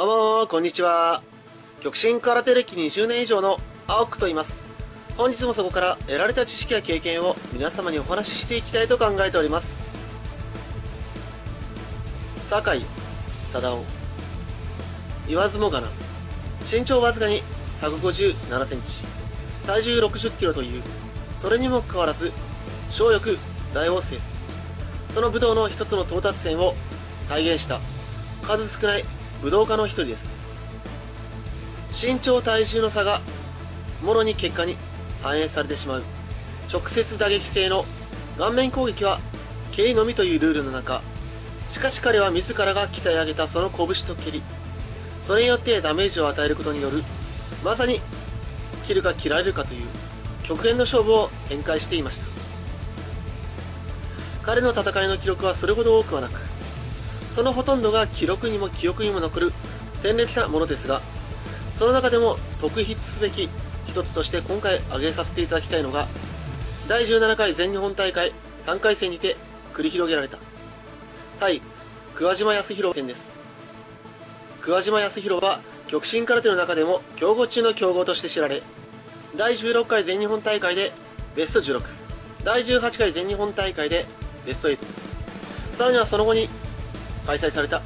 どうもこんにちは。極真空手歴20年以上の青くと言います。本日もそこから得られた知識や経験を皆様にお話ししていきたいと考えております。酒井貞夫言わずもがな。身長わずかに157センチ。体重60キロというそれにもかかわらず小翼大王セスその武道の一つの到達点を体現した数少ない武道家の一人です。身長体重の差がもろに結果に反映されてしまう。直接打撃性の顔面攻撃は蹴りのみというルールの中。しかし彼は自らが鍛え上げたその拳と蹴り。それによってダメージを与えることによる。まさに切るか切られるかという極限の勝負を展開していました。彼の戦いの記録はそれほど多くはなくそのほとんどが記録にも記憶にも残る鮮烈なものですがその中でも特筆すべき一つとして今回挙げさせていただきたいのが第17回全日本大会3回戦にて繰り広げられた対桑島康弘戦です。桑島康弘は極真空手の中でも強豪中の強豪として知られ第16回全日本大会でベスト16第18回全日本大会でベスト8さらにはその後に開催された。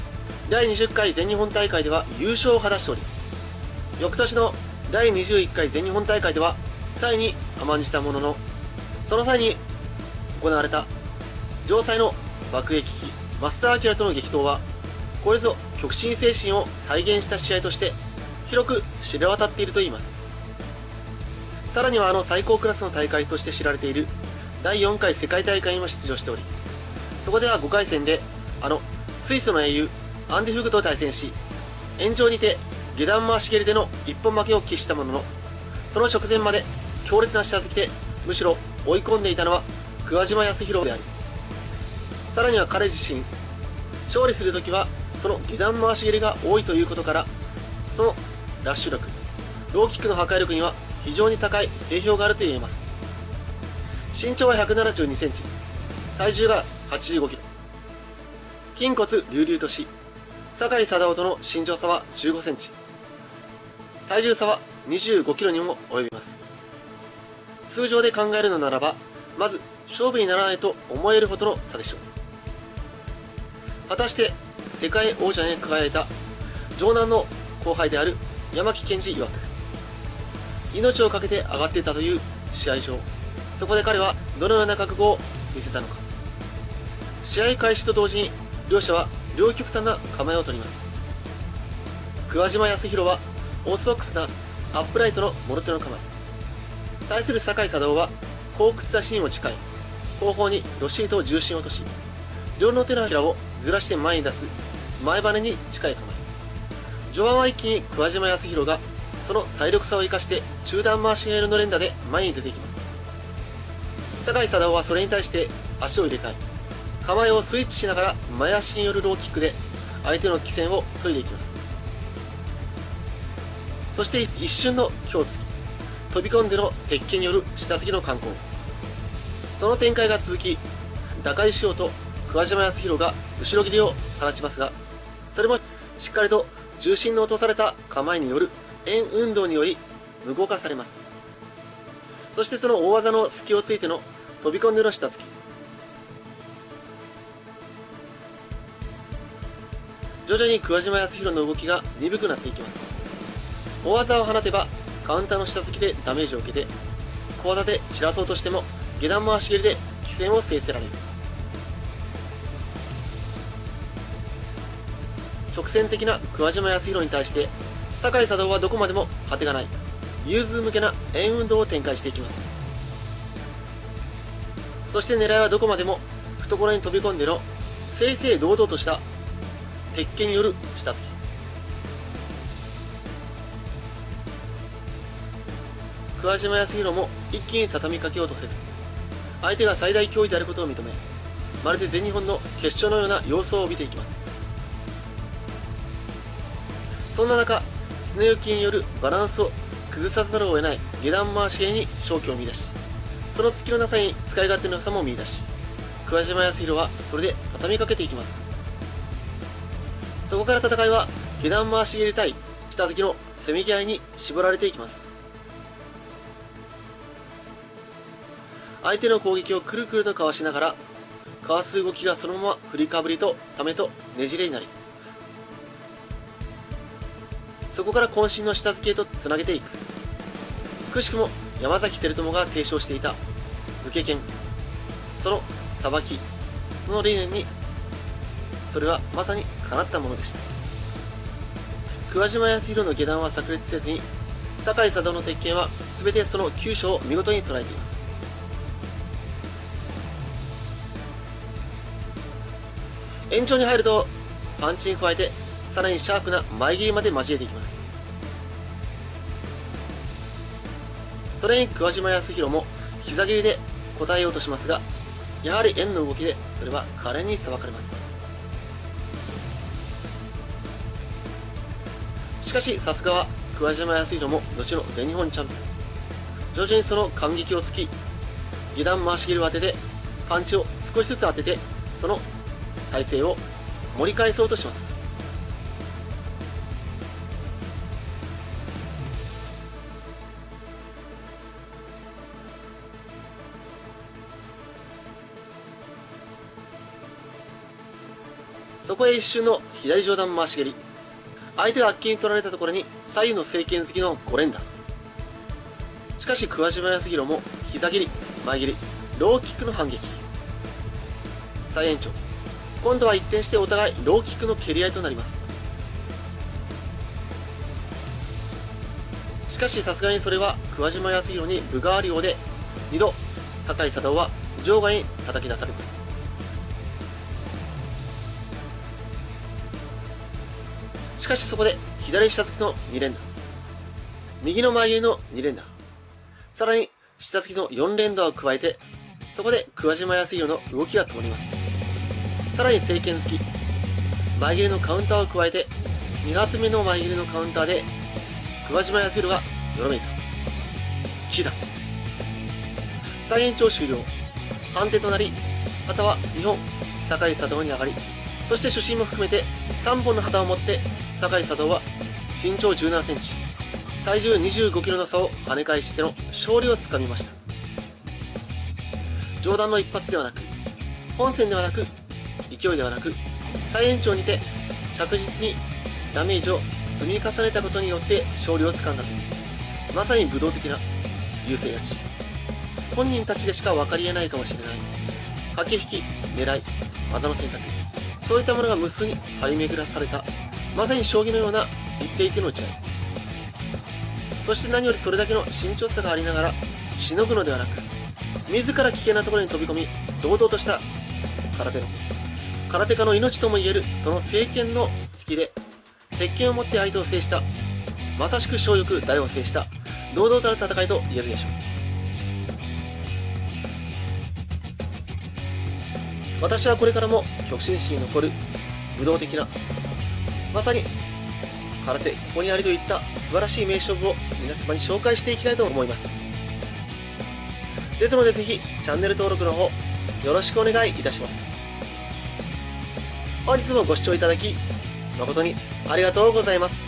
第20回全日本大会では優勝を果たしており翌年の第21回全日本大会では3位に甘んじたもののその際に行われた城西の爆撃機マスター・アキラとの激闘はこれぞ極真精神を体現した試合として広く知れ渡っているといいます。さらにはあの最高クラスの大会として知られている第4回世界大会にも出場しておりそこでは5回戦であのスイスの英雄アンディ・フグと対戦し延長にて下段回し蹴りでの一本負けを喫したもののその直前まで強烈な下突きでむしろ追い込んでいたのは桑島康弘でありさらには彼自身勝利するときはその下段回し蹴りが多いということからそのラッシュ力ローキックの破壊力には非常に高い定評があると言えます。身長は1 7 2センチ体重が8 5キロ。筋骨隆々とし酒井貞夫との身長差は1 5センチ。体重差は2 5キロにも及びます。通常で考えるのならばまず勝負にならないと思えるほどの差でしょう。果たして世界王者に輝いた城南の後輩である山木健二曰く命を懸けて上がっていたという試合場そこで彼はどのような覚悟を見せたのか。試合開始と同時に両者は両極端な構えを取ります。桑島康弘はオーソドックスなアップライトのもろ手の構え。対する酒井貞夫は後屈出しにも近い後方にどっしりと重心を落とし両の手のひらをずらして前に出す前バネに近い構え。序盤は一気に桑島康弘がその体力差を生かして中段回し蹴りの連打で前に出ていきます。酒井貞夫はそれに対して足を入れ替え構えをスイッチしながら前足によるローキックで相手の起戦を削いでいきます。そして一瞬の強突き。飛び込んでの鉄拳による下突きの観光その展開が続き打開しようと桑島康弘が後ろ切りを放ちますがそれもしっかりと重心の落とされた構えによる円運動により無効化されます。そしてその大技の隙をついての飛び込んでの下突き。徐々に桑島康弘の動きが鈍くなっていきます。大技を放てばカウンターの下突きでダメージを受けて小技で散らそうとしても下段回し蹴りで起戦を制せられる。直線的な桑島康弘に対して酒井貞夫はどこまでも果てがない。融通向けな円運動を展開していきます。そして狙いはどこまでも懐に飛び込んでの正々堂々とした鉄拳による下突き桑島康弘も一気に畳みかけようとせず相手が最大脅威であることを認めまるで全日本の決勝のような様相を見ていきます。そんな中すね浮きによるバランスを崩さざるを得ない下段回し蹴りに勝機を見出しその隙のなさに使い勝手の良さも見出し桑島康弘はそれで畳みかけていきます。そこから戦いは下段回し蹴り対下突きのせめぎ合いに絞られていきます。相手の攻撃をくるくるとかわしながらかわす動きがそのまま振りかぶりとためとねじれになりそこから渾身の下付けへとつなげていく。くしくも山崎輝友が提唱していた受け剣。そのさばきその理念にそれはまさにかなったものでした。桑島康弘の下段は炸裂せずに酒井佐渡の鉄拳は全てその急所を見事に捉えています。延長に入るとパンチに加えてさらにシャープな前切りまで交えていきます。それに桑島康弘も膝切りで答えようとしますがやはり円の動きでそれは華麗にさばかれます。しかしさすがは桑島康弘も後の全日本チャンピオン。徐々にその感激をつき下段回し切りを当ててパンチを少しずつ当ててその体勢を盛り返そうとします。そこへ一瞬の左上段回し蹴り。相手があっけに取られたところに左右の政権好きの5連打しかし桑島康弘も膝蹴り前蹴りローキックの反撃。再延長。今度は一転してお互いローキックの蹴り合いとなります。しかしさすがにそれは桑島康弘に分があるようで2度酒井貞夫は場外に叩き出されます。しかしそこで左下突きの2連打。右の前蹴りの2連打。さらに下突きの4連打を加えてそこで桑島康弘の動きが止まります。さらに政権好き。前蹴りのカウンターを加えて2発目の前蹴りのカウンターで桑島康弘がよろめいた。木だ再延長終了。判定となり旗は2本酒井佐藤に上がり。そして主審も含めて3本の旗を持って酒井佐藤は身長1 7センチ。体重2 5キロの差を跳ね返しての勝利をつかみました。上段の一発ではなく本戦ではなく勢いではなく再延長にて着実にダメージを積み重ねたことによって勝利をつかんだというまさに武道的な優勢勝ち。本人たちでしか分かりえないかもしれない駆け引き狙い技の選択そういったものが無数に張り巡らされたまさに将棋のような一手一手の打ち合いそして何よりそれだけの慎重さがありながらしのぐのではなく自ら危険なところに飛び込み堂々とした空手の空手家の命ともいえるその政権の突きで鉄拳を持って相手を制したまさしく小欲大を制した堂々たる戦いと言えるでしょう。私はこれからも極真心に残る武道的なまさに空手ここにありといった素晴らしい名勝負を皆様に紹介していきたいと思います。ですのでぜひチャンネル登録の方よろしくお願いいたします。本日もご視聴いただき誠にありがとうございます。